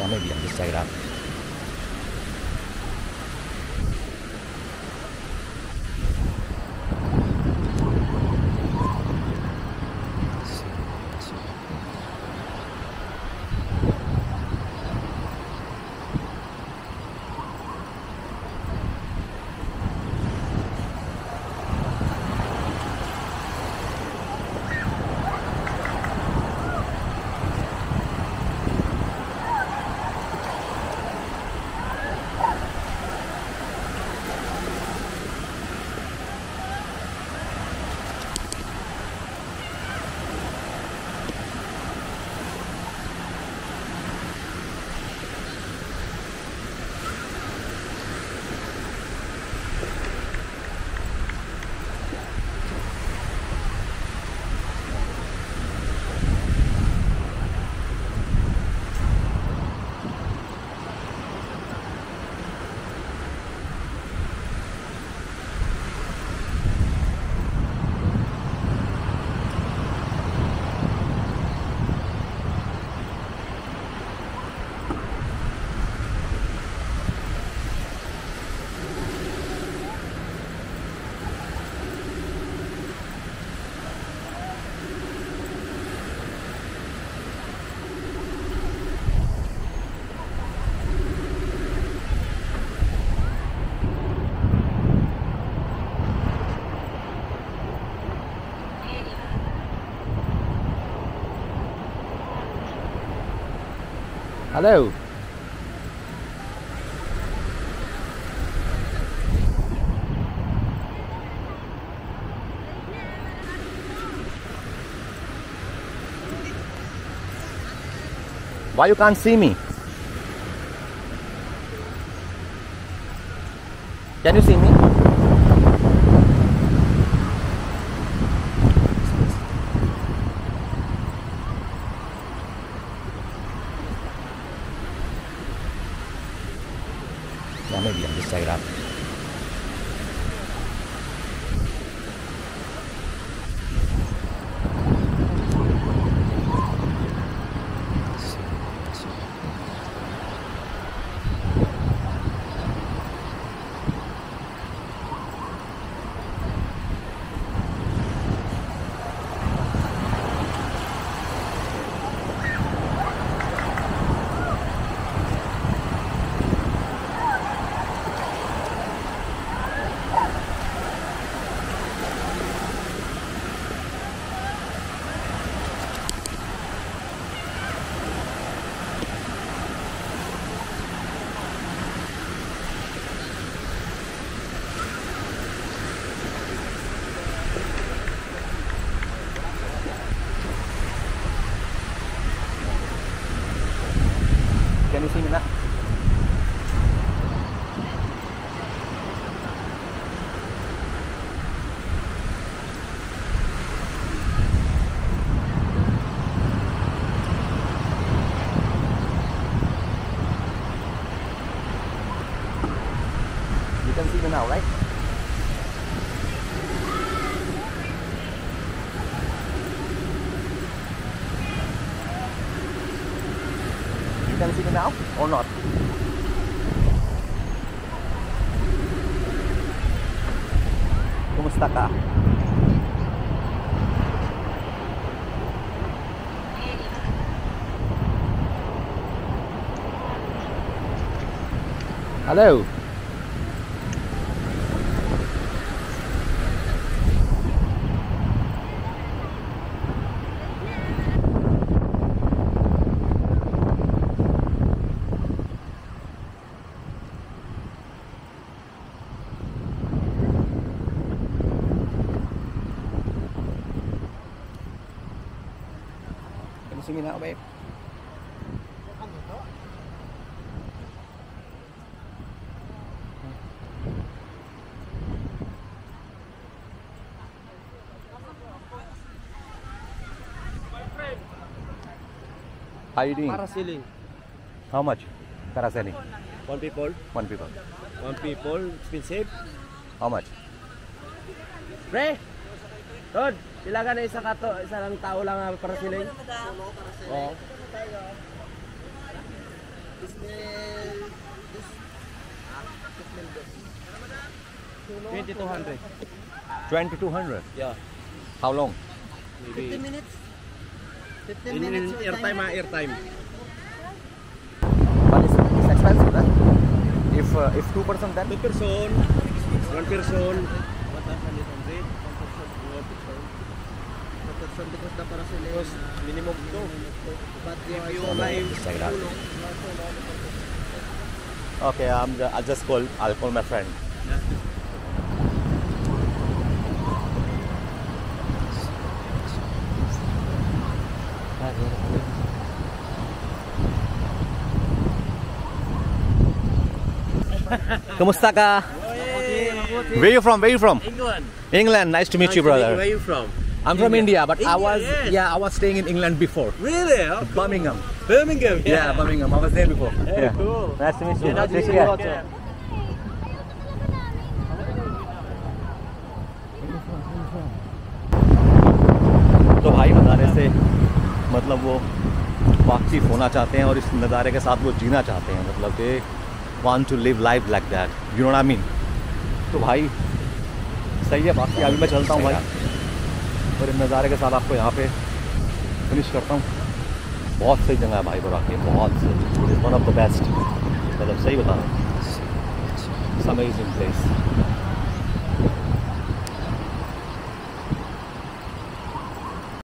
dame bien Instagram. Hello. Why you can't see me? Can you see me? Yeah, maybe I'm just check it Musimnya. Can see me now or not? Kumusta ka? Hello. Can you see me now, babe? How you doing? Parasailing. How much? Parasailing. One people. One people. One people. Expensive. How much? Pre! Rod, sila ka na isa ka to, isa lang tao lang ang parasailing? Oo. Twenty-two hundred. 2200. Yeah. How long? Maybe. minutes. 15 In, in minutes. your airtime ah, airtime. But it's, it's expensive, eh? If uh, if two person then Two person. One person. Person because the parasailing. Because minimum two. But If you no. buy Check it out. two, no? Okay, I'm the, I'll just call I'll call my friend. Kumusta ka? Where you from? Where you from? England. England. Nice to meet you, Where brother. are you from? I'm from India, but India, I was yes. yeah I was staying in England before. Really? How cool. Birmingham. Birmingham. Yeah, yeah. Birmingham. I was there before. Hey, yeah. cool. Nice to meet you. Nice to meet you. तो भाई नज़ारे से मतलब वो वाकिफ होना चाहते हैं और इस नज़ारे के साथ वो जीना चाहते हैं मतलब they want to live life like that you know I mean तो भाई सही है बाकी अभी मैं चलता हूँ भाई और इन नज़ारे के साथ आपको यहाँ पे फिनिश करता हूँ। बहुत सही जगह है भाई बुरा के, बहुत वन ऑफ़ द बेस्ट मतलब सही बता रहा हूँ। समय इज़ इन प्लेस